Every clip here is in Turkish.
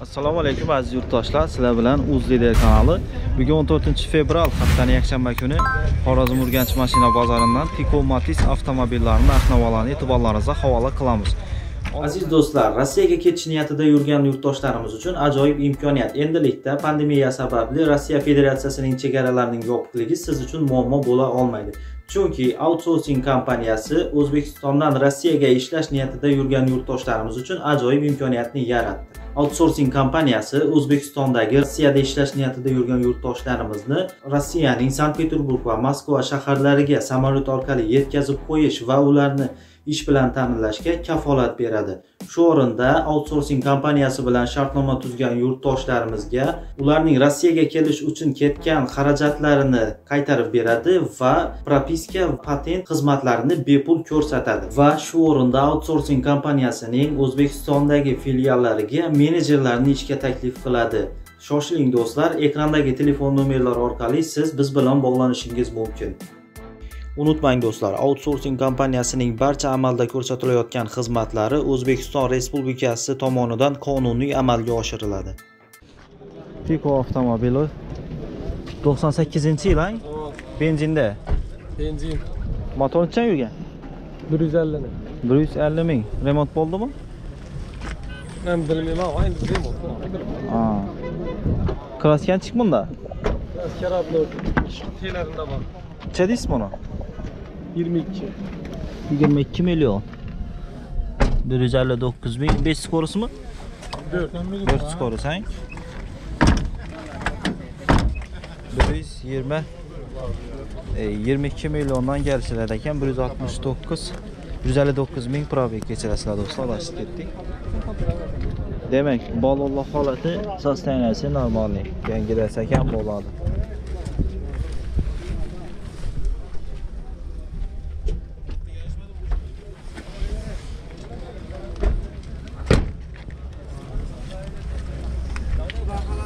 assalomu alaykum aziz yurtdoshlar. Sizlar bilan uzlider kanali. Bugun 14 fevral haftaning yakshanba kuni. Xorazm urganch mashina bozoridan tiko matiz avtomobillarini narx navolarini e'tiborlaringizga havola qilamiz. Aziz do'stlar rossiyaga ketish niyatida yurgan yurtdoshlarimiz uchun ajoyib imkoniyat. Endilikda pandemiya sababli rossiya federatsiyasining chegaralarining yopiqligi siz uchun muammo bo'la olmaydi. Chunki outsourcing kompaniyasi o'zbekistondan rossiyaga ishlash niyatida yurgan yurtdoshlarimiz uchun ajoyib imkoniyatni yaratdi. Outsourcing kompaniyasi o'zbekistondagi rossiyada ishlash niyatida yurgan yurtdoshlarimizni rossiyaning sankt peterburg va moskva shaharlariga samolyot orqali yetkazib qo'yish va ularni ish bilan ta'minlashga kafolat beradi. Shu o'rinda outsourcing kompaniyasi bilan shartnoma tuzgan yurtdoshlarimizga ularning rossiyaga kelish uchun ketgan xarajatlarini qaytarib beradi va propiska patent xizmatlarini bepul ko'rsatadi. Va shu o'rinda outsourcing kompaniyasining o'zbekistondagi filiallariga menejerlarni ishga taklif qiladi. Shoshiling do'stlar ekrandagi telefon nomerlari orqali siz biz bilan bog'lanishingiz mumkin. Unutmang do'stlar outsourcing kompaniyasining barcha amalda ko'rsatilayotgan xizmatlari o'zbekiston respublikasi tomonidan qonuniy amalga oshiriladi. Piko avtomobili 98 yil ang benzinda. Benzin. Motor necha yurgan 150 ne? 150 ming. Remont bo'ldimi? Ben bilmiyorum ama aynı değil mi? Ha. kraska chiq bunda. Adlı şeylerinde var. necha deysiz buni 22. 22 milyon. 159 ming 5 skorisimi 4. 4 skoris ang 120 e, 22 milyondan ekan 169 159 ming probek kechirasizlar do'stlar bosib ketdik demak balonlar holati sosteniyasi normalniy yangilasa ham bo'ladi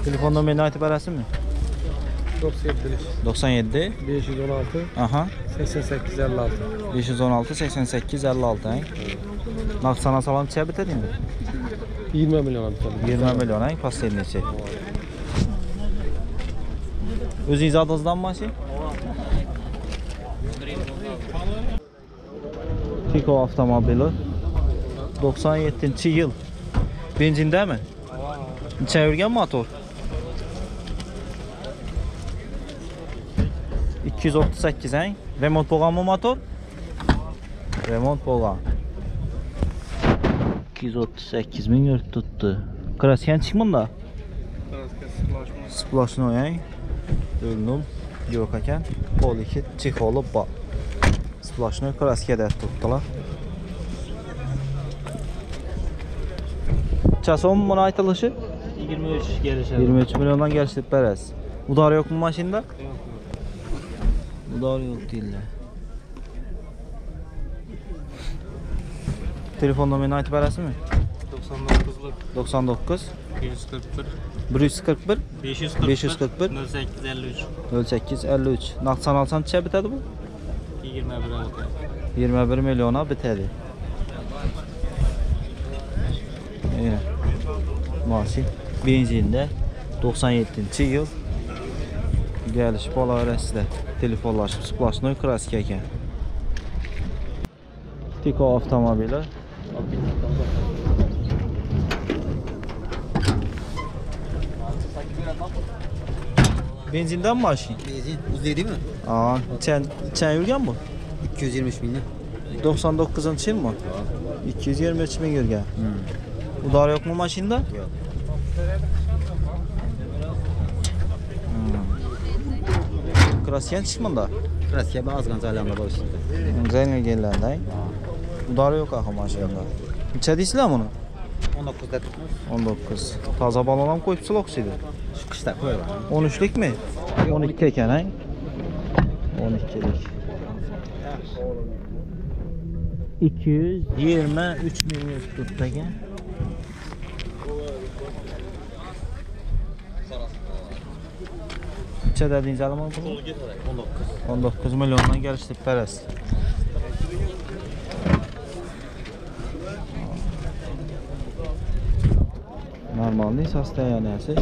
Telefon numaranı ait ibarəsi mi? 97 97 516 Aha. 88 56. 516 88 56. Hə? Nağd sana salam neçə bitədi indi? 20 milyona bitədi. 20 milyon hə? Pastel neçə? Özünüz adınızdan mı şey? Tiko avtomobili 97-ci il. Benzində mi? Çevirgen motor. 238 ang remont bo'lganmi motor remont bo'lgan 238 ming yurib turibdi kraskani chiq bunda splashnoy ang o'rnum yo'q ekan poliki chexoli bor splashnoy kraskada turibdilar chasom buni aytilishi 23 gelişer. 23 milyondan geliştirip beresiz udar yok mu maşında? Udar yok değiller telefon numarını aytib berasiz mi? 99'luk 99 141 141 541 541 0853 08 53 naqdsan alsan necha bitadi bu. 21 aldı. 21 milyona bitadi Yine. Maşin benzinde 97 yıl gelişip olaverasizlar telefonlashib splashnoy kraska ekan tiko avtomobili benzindan mashina Benzin. Uzaydı mı? aa necha necha yurgan bu? 223 bin lira. 99 yil mi 223 ming yurgan udor yo'qmi mashinada Yo'q. kraskan chiqmanda Kraska bazgan zalamda var üstünde. zangelganda udori yo'q axir mashinada necha deysizlar buni 19 da tutmuş. 19 toza balon ham qo'yibsizlar o'xshaydi Şu kışta koyuyorlar. 13likmi 12 ekan ang 12lik 223 ming tutdi ekan necha dedingiz alimon buni 19. 19 milyondan geliştirip berasiz Normalniy состоянияsi.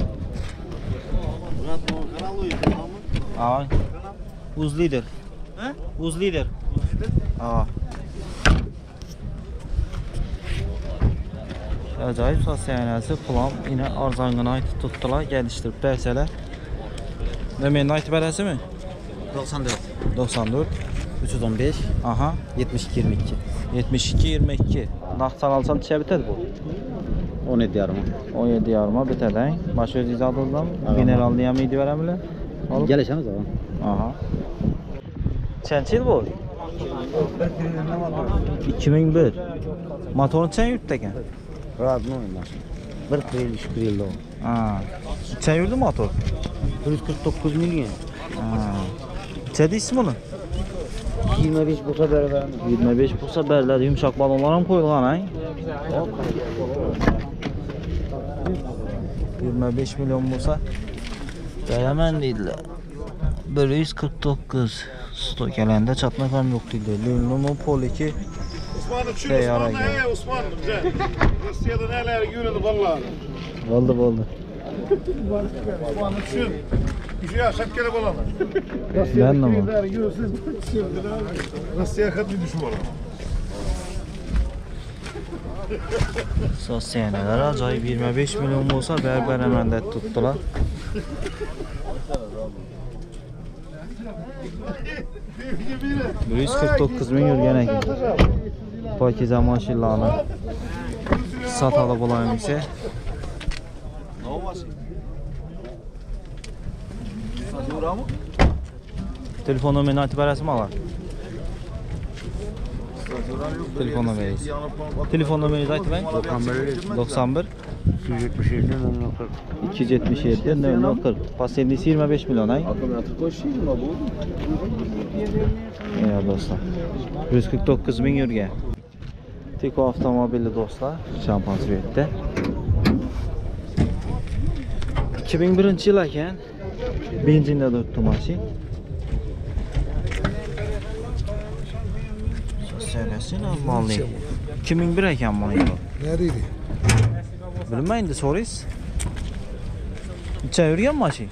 Aa. Uzlidir. Ha? Uzlidir. Aa. Ajoyib sosteniyasi plan yine arzangina aytib tutdilar, geliştirib bersalar. Nomerini aytib berasizmi? 94. 94 315. Aha 72 22. 72 22 Naqdsan alsam necha bitadi bu? 17 yarım. 17 yarıma bitadi. Baş aldingizmi? Evet. Generalni ham yeyib beramizlar? Olib. Gelişemiz abi. Aha. Nechanchi yil bu? 2001. Motorni necha yurtdi ekan? Radno maşın. Bir kırıl iş kırıldı o. Ha. Necha yurdi motor? 149 milyon. Necha deysiz buni? 25 bu kadar vermem. 25 bo'lsa beriladi. Yumshoq balonlar ham qo'yilgan, ha? 25 milyon bo'lsa beraman deydilar. 149 stokalanda çatmak ham yo'q deydi. Lullumu Pol 2 Osmanlı çür Şey Osmanlı ara he Osmanlı güzel. Rusya'da neler yürüdü vallahi. Oldu oldu. Çür. Bir şey yaşat kere bulamaz. Ben de mi? Rusya'ya kat bir düşman. Sosyeneler acayip 25 milyon olsa berberaman de tuttular. Bir 149 bin yurgan ekan. Pokiza mashinalarni sotadi bo'layimsa. Telefon numarini aytib berasizmi og'a? Telefon numeringiz. Telefon numaringizni aytib bering. 91 277 0040. Последний 25 milyon ay. Ya dostlar. 149 ming yurgan. Tiko avtomobili do'stlar, Şampan Svetda. 2001 yil ekan. Benzinda turibdi mashin. Sosyalasi normalniy. 2001 ekan buni. Nerede? Bilmaydi so'raysiz. Necha yurgan mashin?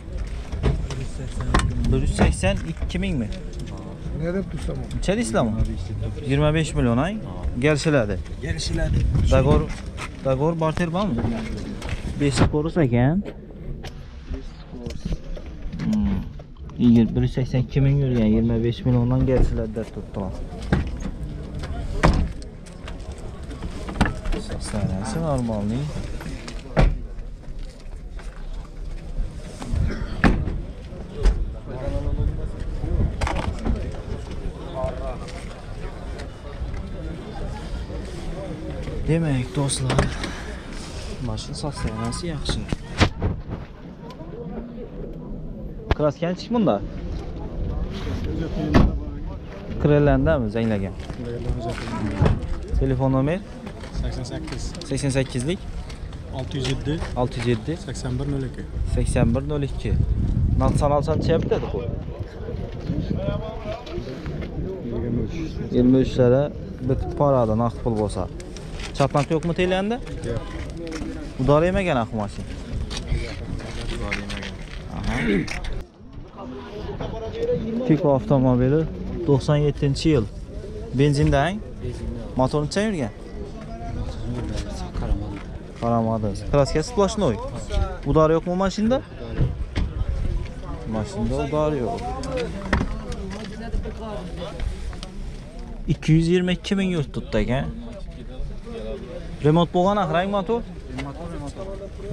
182 mingmi? Nerede tutsam o? Necha deysizlarmi? 25 milyon ay. Gelishiladi. Gelişilerde. Dagor Dagor barter bormi? 5 ko'ris ekan. Hmm. 182 ming yurgan 25 milliondan gelishiladi deb turibdilar. Sanasi normalniy. Demek do'stlar, mashina sostenasi yaxshi. Kraskani chiq bunda? Krellandami zanglagan? Telefon nomer 88 88lik 607 607 8102 8102. Naqdsan olsam necha bitadi bu? 23 lira bitib qoladi naqd pul bo'lsa. Chapnak yo'qmi teleyanda? Yo'q. Udor yemagan axı mashin. Aha. Tiko avtomobili 97-yil. Benzindang? Motor necha yurgan? Qaramadi. Kraskasi splashnoy. Udor yo'qmi mashinada? Mashinada udor yo'q. 222 ming yurt tutdi ekan. Remont bo'lgan axrang motor?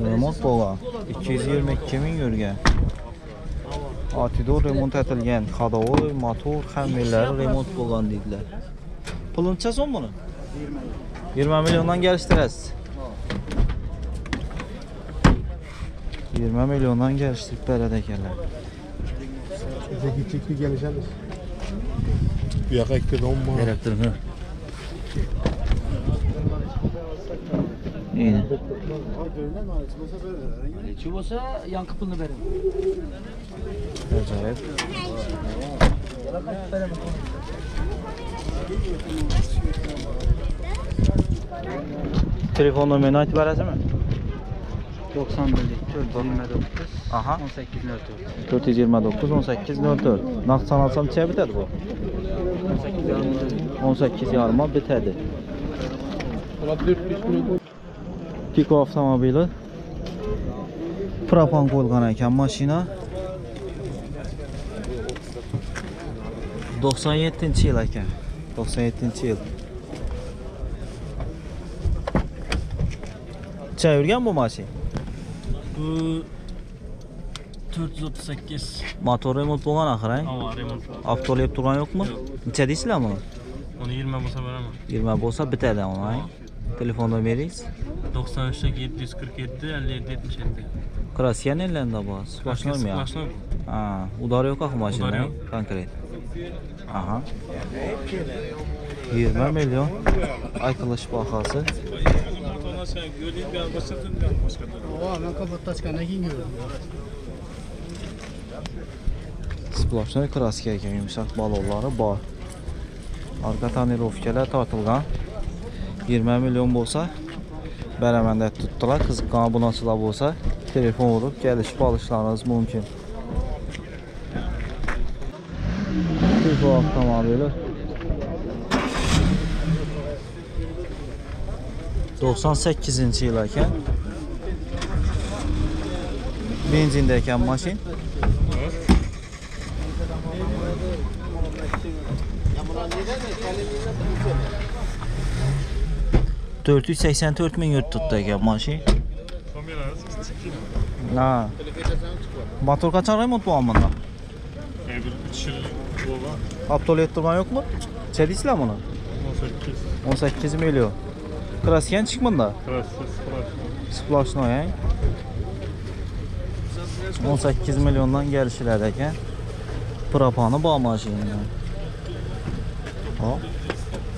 Remont bo'lgan. 222 ming yurgan. Otidor remont etilgan. Hadovoy, motor, hammalari remont bo'lgan deydilar. Pulini necha so'm buni? 20 milliondan geliştirasiz. 20 milyondan geliştirib beradi ekanlar. Zeki çekti gelişeriz. Bir yaka ekti donma. Elektrini. İyi. Şu olsa yankı pulunu verin. Acayip. Telefon numaranı aytib berasizmi? 91 429 Aha. 18 04. 429 18 04. Naqdsan alsam bitadi bu? 18 yarım 18 yarıma bitadi. Piko avtomobili. Propan qo'yilgan ekan 97 yil ekan. 97 yil. Çay yürgen bu maşin? Bu 438. Motor remont bulan akır ay? Ama remont. Aftol yap duran yok mu? Yok. Çay 20 bo'lsa veremem. 20 bo'lsa biter de onu ay. Telefonda 747, 57, 77. Klasiyen bo'lsa, bu az. Başlar mı ya? Başlar mı? Ha, udarı yok akı maşinde. Konkret. Aha. 20 milyon aytilish giyiyorum. Splashnoy kraska ekan, yumshoq balonlari bor. Arka tonirovkalar tortilgan. 20 milyon bo'lsa beraman deb tutdilar. Qiziqqan obunachilar bo'lsa, telefon urib kelishib olishlaringiz mumkin. Bu avtomobili 98 yil ekan. Benzinda ekan mashin. Dört yüz seksen dört ming yurt tuttu ekan mashin. Ha. Motor qachon remont bo'lgan bunda? Bir 3 yıl baba. Aptolet turgan yo'qmi? Necha deysizlar buni? 18 18 million. Kraskan chiq bunda. Krasses Splashnoy, ha? 18 milliondan kelishiladi ekan. Propani bor mashinada. Hop.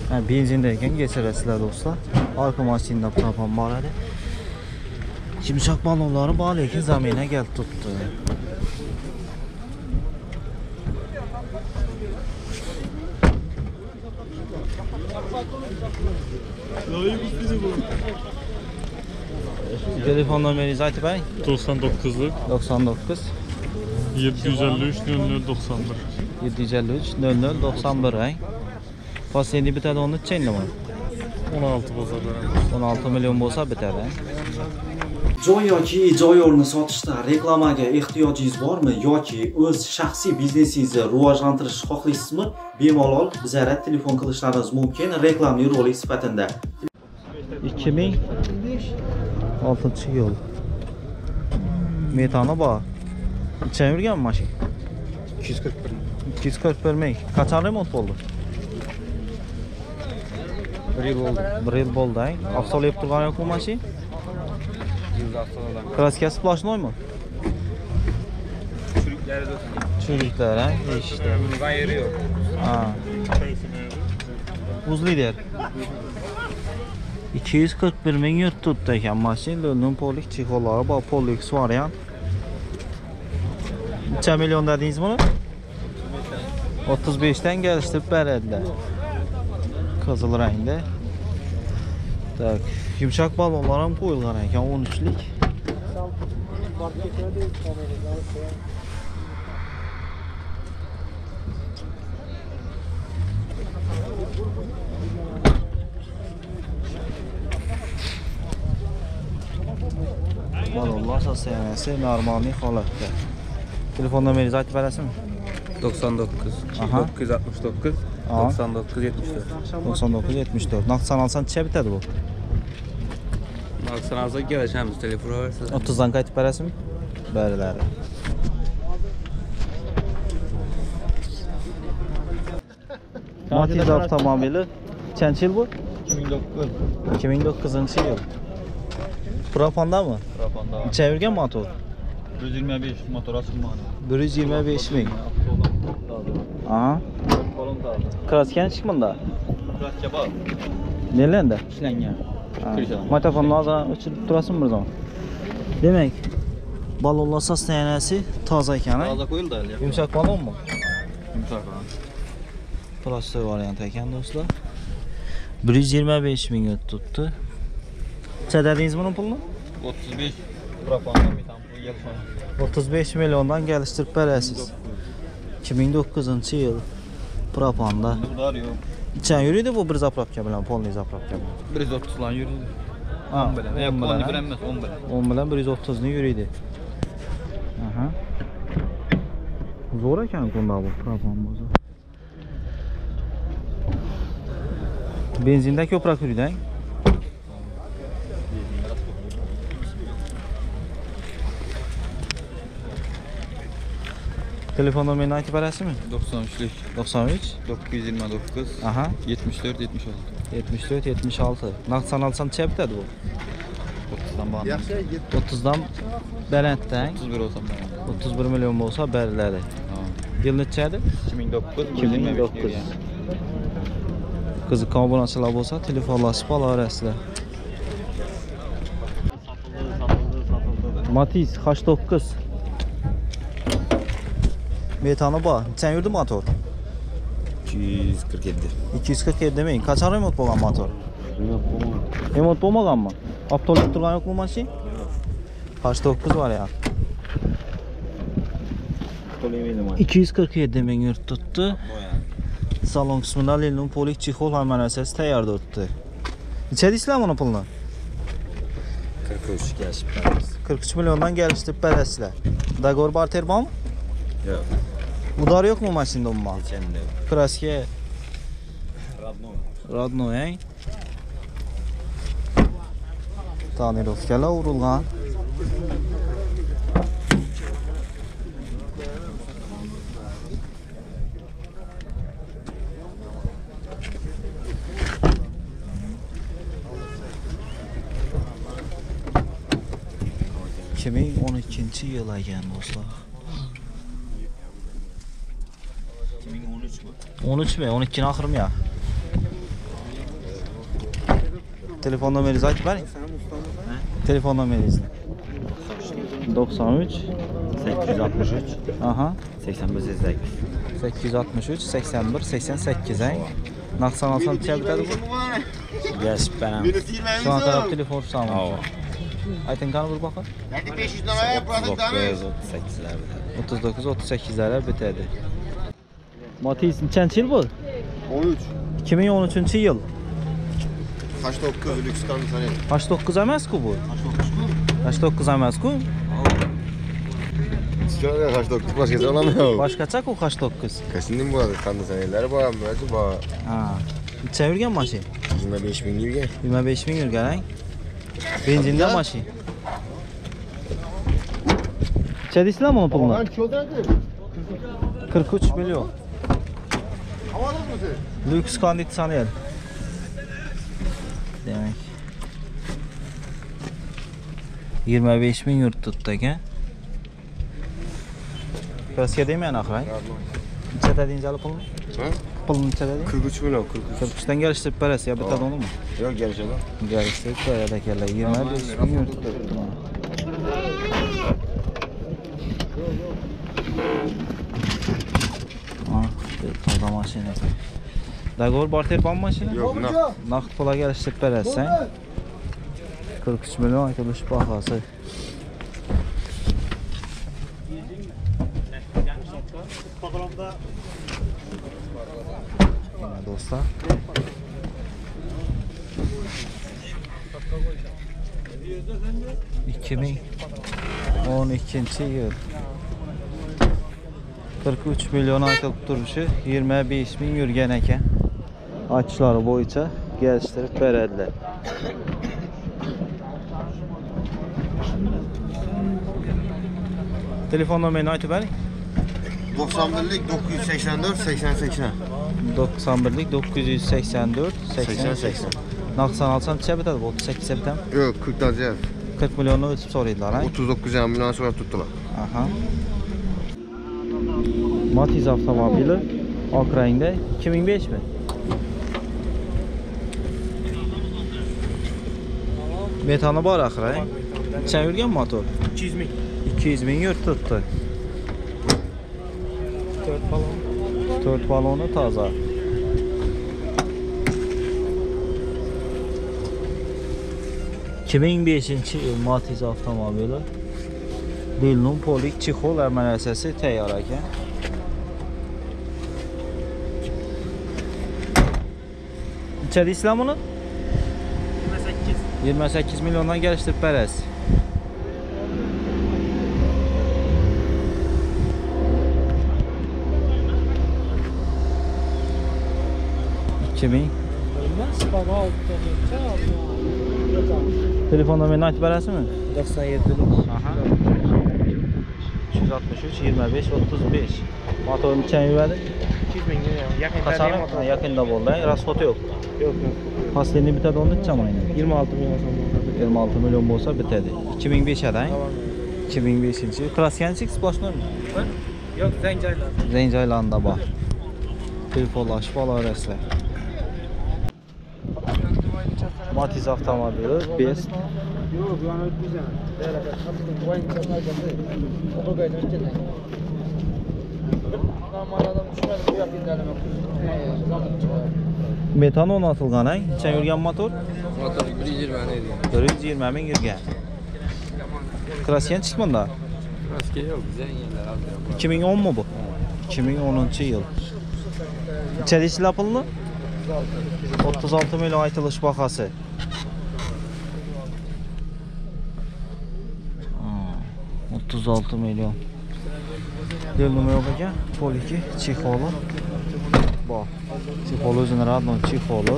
Ha, benzinda ekan kechirasizlar do'stlar. Arka mashinada propan bor edi. Yumshoq balonlari bor, lekin zamina kelib turibdi. Telefonla beni Zahit Bey. 99'luk 99 753 0091. 753 0091 ay. Pasiyendi bitadi, uni necha yilda 16 bo'lsa beramiz. 16 million bo'lsa bitadi. Joy yoki joy o'rni sotishda reklamaga ehtiyojingiz bormi yoki o'z shaxsiy biznesingizni rivojlantirishni xohlaysizmi? Bemalol bizlarga telefon qilishlaringiz mumkin reklamli rolik sifatida. 2006 yil. Metani bor. Necha yurgan mashina? 241. 241 ming. Qachon remont bo'ldi? Bir yıl oldu. Bir yil bo'ldi, ha? Avtolab turgan yo'qmi mashina? Kraskasi splashnoymi? Çürükleri de Çürükler ha, işte. Bundan yeri yok. Ha. Uzlider. 241 ming yurt tuttu ekan mashin, London polik chexollari bor, polik variant. Necha million dedingiz buni? 35 dan kelishtirib beradilar. Qizil rangda. Tak, yumshoq balonlar ham qo'yilgan ekan 13 lik. Balonlar sostanasi normal holatda. Telefon nomeringizni aytib berasizmi? 99 Aha. 969 Aha. 99 74 99 74. Naqdsan olsan necha bitadi bu? Geleceğimiz telefonu versin 30dan qaytib berasizmi? Berilari. Matiz avtomobili nechanchi yil bu? 2009. 2009 yil. Propandami? Rapanda. Necha yurgan motor? 125 motor açılmadı. 125 ming. Aha. Kolon kaldı. Kraskan chiqmanda. Kratka bak. Nelenda? İşlengen. Matafonni hozir o'chirib turasizmi bir zamon? Demak, balonlar sostayanasi toza ekan-a. Toza qo'yildi hali. Yumshoq balonmi? Yumshoq balon. Plastik variant ekan do'stlar. 125 mingga tutdi. Chadadingiz buni pulni? 35 propanda metan 35 milliondan kelishtirib berasiz. 2009-yil propanda. Bular yo'q. İçən yürüydü bu bir zapravka bilen, polni zapravka bilen. 130 lan yürüdü. Ha, 10 bilen. 10 E, bilen, konu ha? bilen emas, 10 bilen. 10 bilen 130 ni yürüydü. Aha. Zor ekan bunda bu propan bozu. Benzinde ko'proq yuradi. Telefon nomerini aytib berasizmi? 93'lük 93 929 Aha 74 76. 74 76. Naqdsan alsan necha bitadi bu? 30'dan bağlı. 30dan Berentdən 31 olsam ben. 31 milyon bo'lsa beriladi. Ha. Yil nechadir? 2009 2009. Qiziqqan obunachilar bo'lsa telefonlashib olaverasizlar. Matiz 89. Metani bor. Necha yurdi motor? 247. 247 ming. Qachon remont bo'lgan motor? Remont bo'lmaganmi? Avtolik turgan yo'qmi mashina? 89 var ya. 247 ming yurt tuttu. Salon qismida linoleum polik chexol hamma narsasi tayyor turibdi. Necha deysizlar buni pulni? 43 gelişip veririz. 43 milliondan geliştirib berasizlar. Dogovor barter bormi? Yok. Udar yo'qmi mashinada umuman? Geçende. Kraska Radno. родной, eng. Tonirovkalar urilgan. ikki ming o'n ikkinchi yil ekan do'stlar 13 mi? 12'nin ahırı mı ya? Telefon numarası aç bari. Telefon numarası. 93 863. Aha 81 88. 863 81 88 hein. Naksan alsan neçə bitədi bu? Veririz. Şu an taraf telefon tutamam. Ava. Aytın kanı bir baxın. 39 38'ler 39 38'lərə bitədi. Matiz neçənci il bu? 13. 2013-cü yıl. Kaç dokuz lüks kanıtani. 89 emas ku bu? 89 emas ku? Şöyle kaç dokuz başka alamıyor. Başqaça ku 89. Kesin bu arada kanıtaniler var mı? Acaba Ha. Neçə yürgən maşın? 25 bin gibi gel. 25 min yürgən, hein? Benzində maşın. Neçə deyirsən onun puluna? çölden 43 milyon. Lüks konditsioner. Demek. 25 bin yurt tuttu ekan. Kraska demeyen axir. Neçə dedin cəli pulunu? Ha? Pulunu neçə dedin? 43 milyon 43. 43'ten geliştirip beresi ya bitadi onu mu? Yok gerçi lan. Geliştirip böyle kelle 25 bin yurt tuttu. Maşini. Dagor barter ban maşini? Yok ne? Naqd pula geliştirip berəsən. 43 milyon aytılış bahası. Yine dostlar. İki bin on ikinci yıl. 43 milyon aytılıb duruşu 25 min yürgən ekan. Açıları boyunca geliştirip verədilər. Telefon numarını aytıb bəri. 91'lik 984 88. 91'lik 984 80 80. 80. Naqsan alsan neçə bitədi bu? 38 bitəm. Yok 40 tane 40 milyonu ötüb soruydular ha. 39 yani milyon sonra tuttular. Aha. Matiz avtomobili oq rangda 2005 mi? Metani bor axir, ha? Necha yurgan motor? 200 ming. 200 ming yurt tutdi. 4 balon. 4 baloni toza. Kimin 5 yil Matiz avtomobili Dilnum Polik Çixol Ermənəsəsi təyyarəkən. Neçədir İslam onun? 28. 28 milyondan gəlişdirib bərəz. Kimi? Telefonda meni açıp verersin mi? 97'lik. 63, 25, 35. Motorun içine yuvedi. 200 bin yine yakın. Kaçalık mı? Yakında oldu. Rasxotu yok. Yok yok. Pastelini bitadi onun için aynen. 26 milyon so'm 26 milyon bo'lsa bitadi. 2005 dan. 2005-yil. Krasyanchik splashnimi? Yo'q, Zangjaylanda. Zangjaylanda bor. Telefonlashib olarasizlar. Matiz avtomobili Best Metan o'rnatilgan, ang. Necha yurgan motor? Motor 120 neydi? 120 ming yurgan. Klassikan chiqmanda. Maske yok, zeng yerler abi. 2010 mu bu? 2010 yıl. İçerisi lapıllı? 36 milyon aytılış bakası. 36 million. Dil nima yo'q ekan? Poliki chexoli bor. Chexoli o'zini родной chexoli.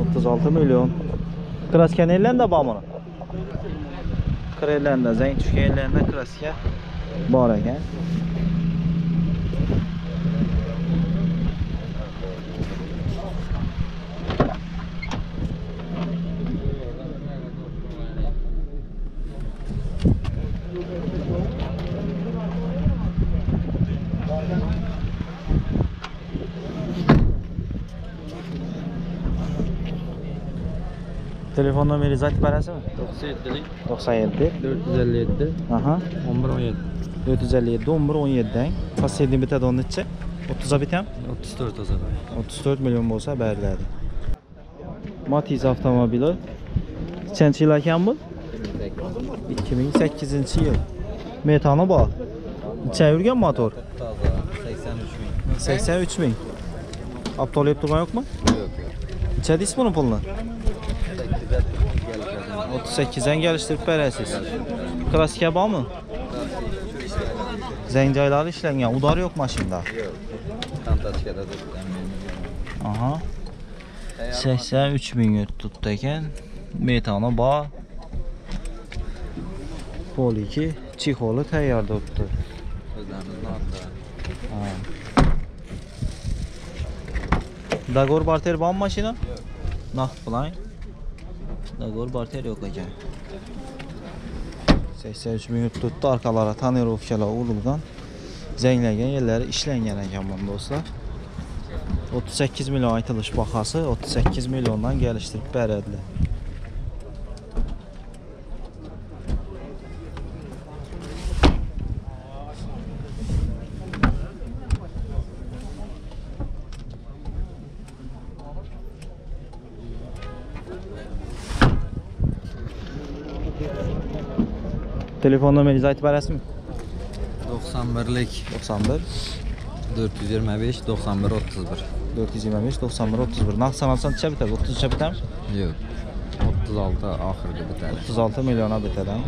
o'ttiz olti million kraskaninglarda bormi kiranglarda zang tushganinglarda kraska bor ekan Telefon nomeringizni aytib berasizmi? 97 97 457 Aha. 11 17. 457 11 17dan. Passivni bitadi necha? 30 bitam? 34 o'zi. 34 million bo'lsa beriladi. Matiz avtomobili. Nechanchi yil ekan bu? 2008-yil. Metani bor. Necha yurgan motor? 83 ming. 83 ming. Aptolayib turgan yo'qmi? Yo'q. Necha deysiz buni? 8'e 38 dan kelishtirib berasiz. Klassika bormi? Zang joylari ishlangan, udor yo'q mashinada. Yok. Kantaçkada da Aha. 83 ming tuttu ekan. Metani bor. Poliki, chixoli tayyor turibdi. Dagor barter bormi mashina? Naqd bilan. Dagor barter yo'q ekan. 83 minut yurt tutdi, orqalari tonirovkalar urilgan. Zanglagan yerlari ishlangan ekan buni do'stlar. 38 million aytilish bahası 38 milyondan geliştirip beradilar. telefon nomeringizni aytib berasizmi? 91lik 91 425 91 31 425 91 31 narx sanalsa necha bitadi 30 bitadimi yo'q. 36 oxirgi bitadi. 36 millionlab bitadimi